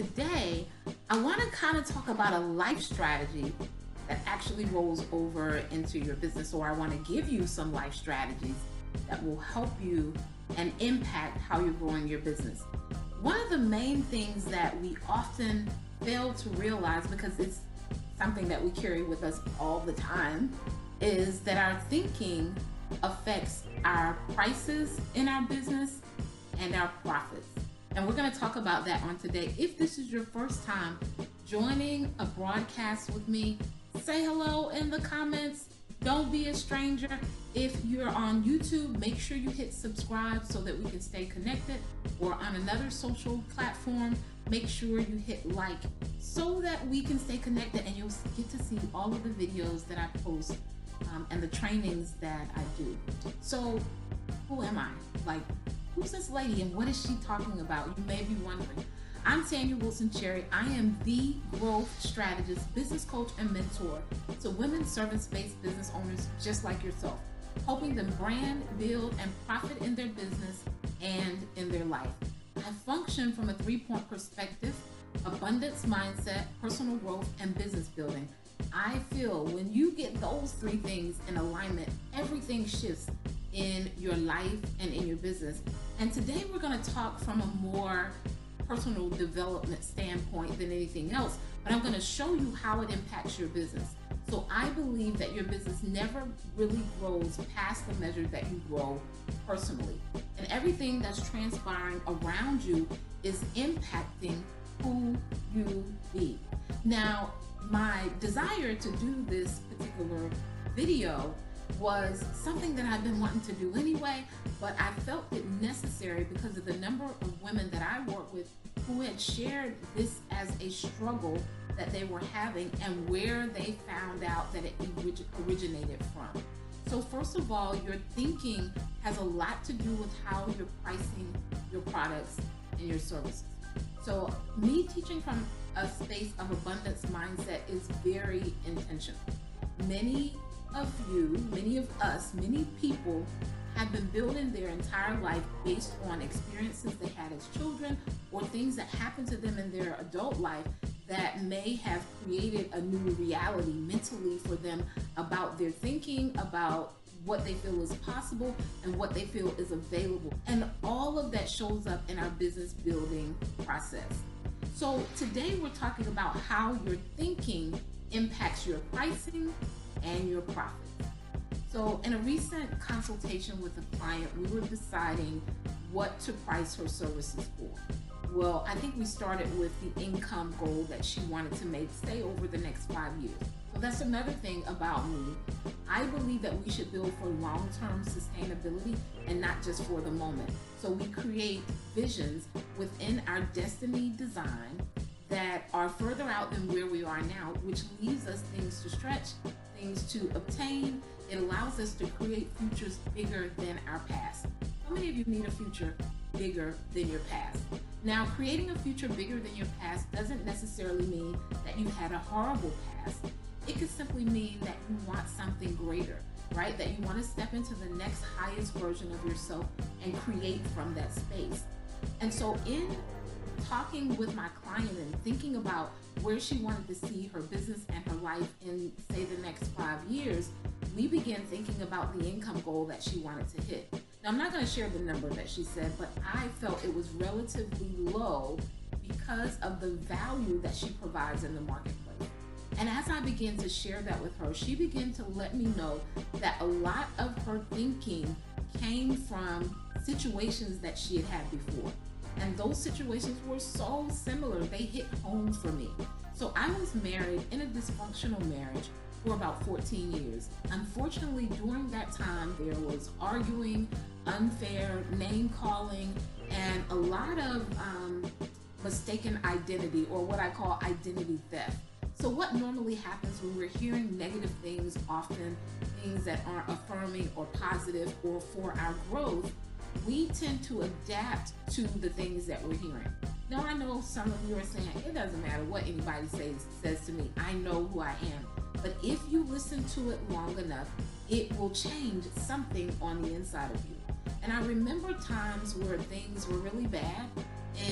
today I want to kind of talk about a life strategy that actually rolls over into your business, or I want to give you some life strategies that will help you and impact how you're growing your business. One of the main things that we often fail to realize because it's something that we carry with us all the time is that our thinking affects our prices in our business and our profits. And we're going to talk about that on today. If this is your first time joining a broadcast with me, say hello in the comments. Don't be a stranger. If you're on YouTube, make sure you hit subscribe so that we can stay connected. Or on another social platform, make sure you hit like so that we can stay connected and you'll get to see all of the videos that I post um, and the trainings that I do. So, who am I? Like, who's this lady and what is she talking about? You may be wondering. I'm Tanya Wilson Cherry. I am the growth strategist, business coach, and mentor to women service based business owners just like yourself, helping them brand, build, and profit in their business and in their life. I function from a three point perspective abundance mindset, personal growth, and business building. I feel when you get those three things in alignment, everything shifts in your life and in your business. And today we're going to talk from a more personal development standpoint than anything else, but I'm going to show you how it impacts your business. So I believe that your business never really grows past the measure that you grow personally. And everything that's transpiring around you is impacting who you be. Now, my desire to do this particular video was something that I've been wanting to do anyway, but I felt it necessary because of the number of women that I work with who had shared this as a struggle that they were having and where they found out that it originated from. So, first of all, your thinking has a lot to do with how you're pricing your products and your services. So, me teaching from a space of abundance mindset is very intentional. Many of you, many of us, many people have been building their entire life based on experiences they had as children or things that happened to them in their adult life that may have created a new reality mentally for them about their thinking, about what they feel is possible and what they feel is available. And all of that shows up in our business building process. So today we're talking about how your thinking impacts your pricing and your profits. So in a recent consultation with a client, we were deciding what to price her services for. Well, I think we started with the income goal that she wanted to make stay over the next five years. So that's another thing about me. I believe that we should build for long term sustainability and not just for the moment. So we create visions within our destiny design that are further out than where we are now, which leaves us things to stretch, things to obtain. It allows us to create futures bigger than our past. How many of you need a future bigger than your past? Now, creating a future bigger than your past doesn't necessarily mean that you had a horrible past. It could simply mean that you want something greater, right? That you want to step into the next highest version of yourself and create from that space. And so, in talking with my client and thinking about where she wanted to see her business and her life in, say, the next five years, we began thinking about the income goal that she wanted to hit. Now, I'm not going to share the number that she said, but I felt it was relatively low because of the value that she provides in the marketplace. And as I began to share that with her, she began to let me know that a lot of her thinking came from situations that she had had before. And those situations were so similar, they hit home for me. So I was married in a dysfunctional marriage for about 14 years. Unfortunately, during that time, there was arguing, unfair name calling, and a lot of um, mistaken identity, or what I call identity theft. So, what normally happens when we're hearing negative things, often things that aren't affirming or positive or for our growth, we tend to adapt to the things that we're hearing. Now, I know some of you are saying it doesn't matter what anybody says says to me. I know who I am. But if you listen to it long enough, it will change something on the inside of you. And I remember times where things were really bad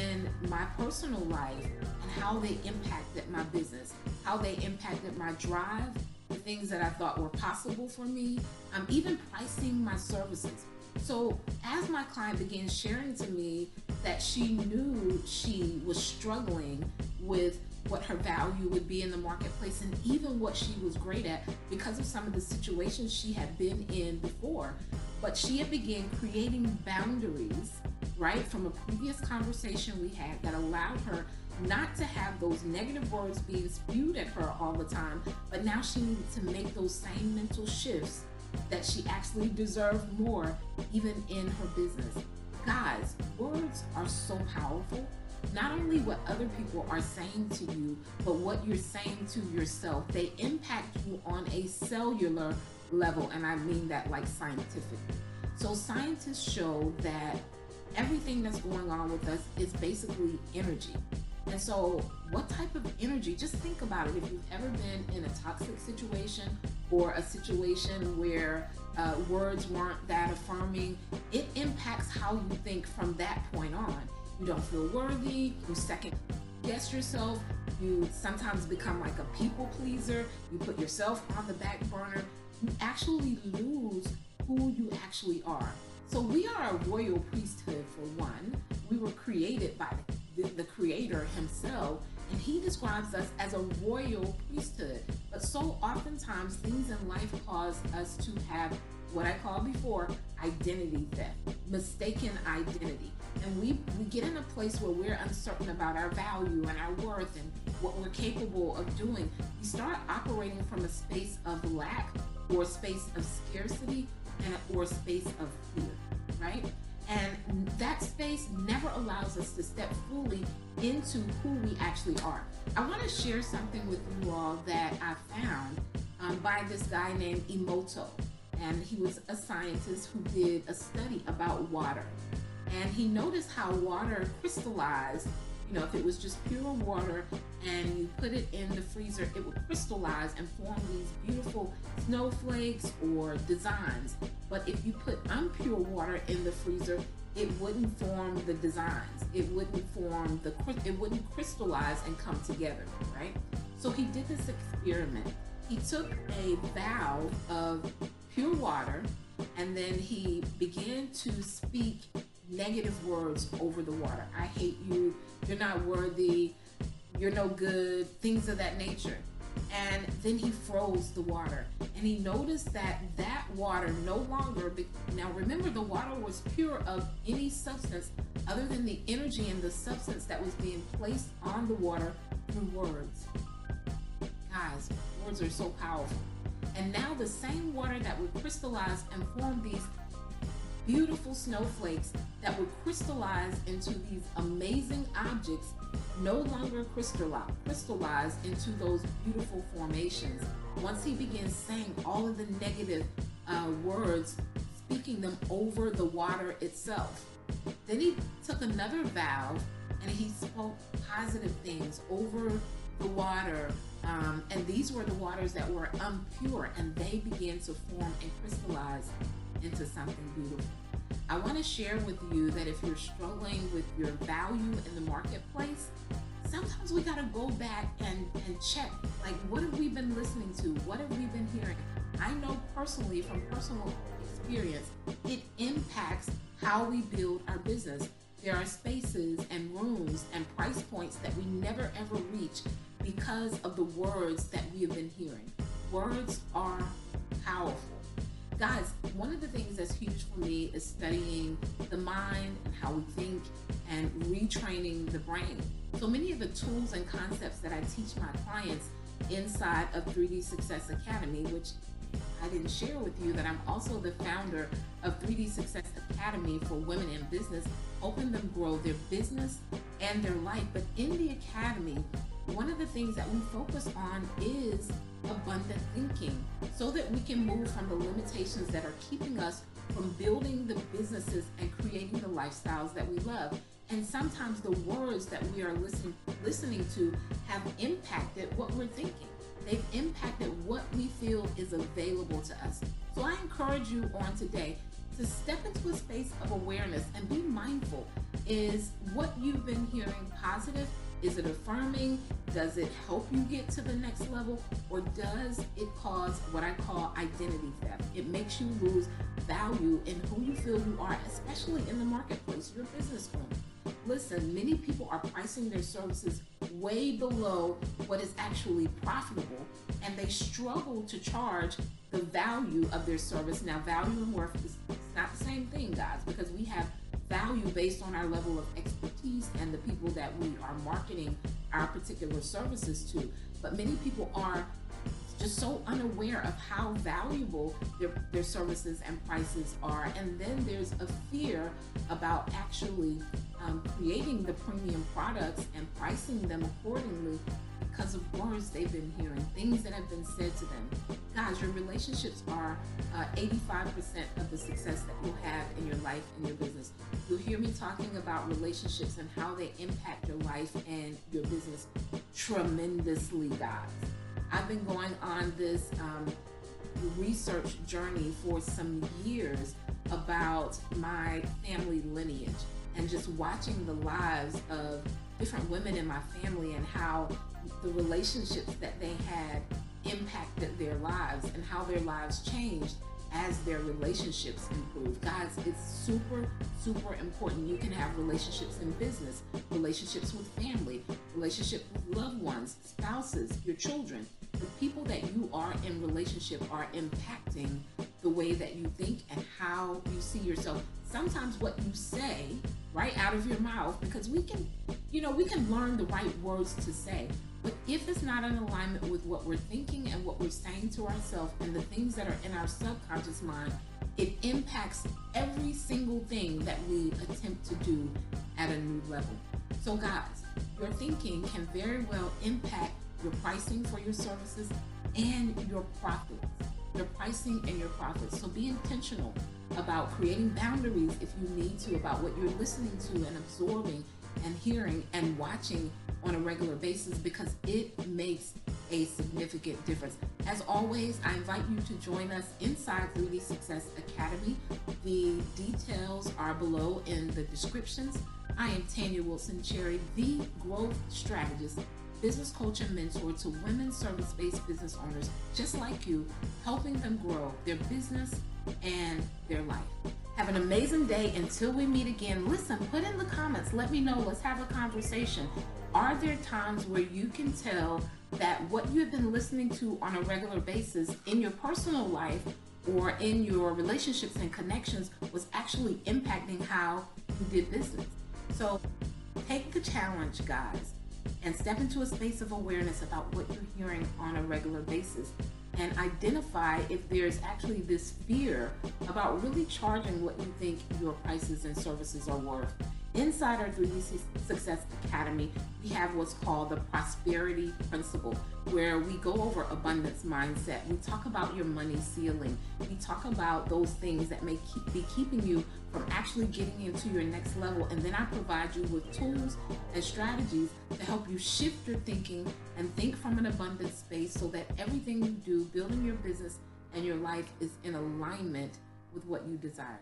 in my personal life and how they impacted my business, how they impacted my drive, the things that I thought were possible for me, um, even pricing my services. So, as my client began sharing to me that she knew she was struggling with what her value would be in the marketplace and even what she was great at because of some of the situations she had been in before. But she had began creating boundaries, right, from a previous conversation we had that allowed her not to have those negative words being spewed at her all the time, but now she needed to make those same mental shifts that she actually deserved more even in her business. Guys, words are so powerful not only what other people are saying to you, but what you're saying to yourself. They impact you on a cellular level, and I mean that like scientifically. So, scientists show that everything that's going on with us is basically energy. And so, what type of energy? Just think about it. If you've ever been in a toxic situation or a situation where uh, words weren't that affirming, it impacts how you think from that point on you don't feel worthy, you second guess yourself, you sometimes become like a people pleaser, you put yourself on the back burner, you actually lose who you actually are. So we are a royal priesthood for one. We were created by the, the creator himself and he describes us as a royal priesthood. But so oftentimes things in life cause us to have what I called before identity theft, mistaken identity. And we, we get in a place where we're uncertain about our value and our worth and what we're capable of doing. We start operating from a space of lack or a space of scarcity and or a space of fear, right? And that space never allows us to step fully into who we actually are. I want to share something with you all that I found um, by this guy named Emoto and he was a scientist who did a study about water. And he noticed how water crystallized. You know, if it was just pure water and you put it in the freezer, it would crystallize and form these beautiful snowflakes or designs. But if you put impure water in the freezer, it wouldn't form the designs. It wouldn't form the it wouldn't crystallize and come together, right? So he did this experiment. He took a valve of pure water, and then he began to speak negative words over the water. I hate you, you're not worthy, you're no good, things of that nature. And then he froze the water. And he noticed that that water no longer, be- now remember, the water was pure of any substance other than the energy and the substance that was being placed on the water through words. Guys, words are so powerful. And now the same water that would crystallize and form these beautiful snowflakes that would crystallize into these amazing objects no longer crystallize, into those beautiful formations. Once he begins saying all of the negative uh, words, speaking them over the water itself. Then he took another valve and he spoke positive things over the water um, and these were the waters that were impure, and they began to form and crystallize into something beautiful. I want to share with you that if you're struggling with your value in the marketplace, sometimes we got to go back and, and check like, what have we been listening to? What have we been hearing? I know personally from personal experience, it impacts how we build our business. There are spaces and rooms and price points that we never ever reach because of the words that we have been hearing. Words are powerful. Guys, one of the things that's huge for me is studying the mind and how we think and retraining the brain. So many of the tools and concepts that I teach my clients inside of 3D Success Academy, which I didn't share with you that I'm also the founder of 3D Success Academy for Women in Business, helping them grow their business and their life. But in the academy, one of the things that we focus on is abundant thinking so that we can move from the limitations that are keeping us from building the businesses and creating the lifestyles that we love. And sometimes the words that we are listening listening to have impacted what we're thinking. They've impacted what we feel is available to us. So I encourage you on today to step into a space of awareness and be mindful. Is what you've been hearing positive? Is it affirming? Does it help you get to the next level? Or does it cause what I call identity theft? It makes you lose value in who you feel you are, especially in the marketplace, your business owner. Listen, many people are pricing their services way below what is actually profitable, and they struggle to charge the value of their service. Now, value and worth is not the same thing, guys, because we have value based on our level of expertise and the people that we are marketing our particular services to. But many people are just so unaware of how valuable their, their services and prices are. And then there's a fear about actually um, creating the premium products and pricing them accordingly because of words they've been hearing, things that have been said to them. Guys, your relationships are uh, 85% of the success that you'll have in your life and your business. You'll hear me talking about relationships and how they impact your life and your business tremendously, guys. I've been going on this um, research journey for some years about my family lineage and just watching the lives of different women in my family and how the relationships that they had impacted their lives and how their lives changed as their relationships improve. Guys, it's super, super important. You can have relationships in business, relationships with family, relationships with loved ones, spouses, your children. The people that you are in relationship are impacting the way that you think and how you see yourself. Sometimes what you say right out of your mouth, because we can, you know, we can learn the right words to say, but if it's not in alignment with what we're thinking and what we're saying to ourselves and the things that are in our subconscious mind, it impacts every single thing that we attempt to do at a new level. So, guys, your thinking can very well impact your pricing for your services and your profits. Your pricing and your profits. So, be intentional about creating boundaries if you need to about what you're listening to and absorbing and hearing and watching on a regular basis because it makes a significant difference. As always, I invite you to join us inside 3D Success Academy. The details are below in the descriptions. I am Tanya Wilson Cherry, the growth strategist, business coach, and mentor to women service based business owners just like you, helping them grow their business and their life. Have an amazing day until we meet again. Listen, put in the comments. Let me know. Let's have a conversation. Are there times where you can tell that what you have been listening to on a regular basis in your personal life or in your relationships and connections was actually impacting how you did business? So take the challenge, guys, and step into a space of awareness about what you're hearing on a regular basis and identify if there's actually this fear about really charging what you think your prices and services are worth. Inside our 3D Success Academy, we have what's called the Prosperity Principle, where we go over abundance mindset. We talk about your money ceiling. We talk about those things that may keep, be keeping you from actually getting into your next level. And then I provide you with tools and strategies to help you shift your thinking and think from an abundance space so that everything you do, building your business and your life, is in alignment with what you desire.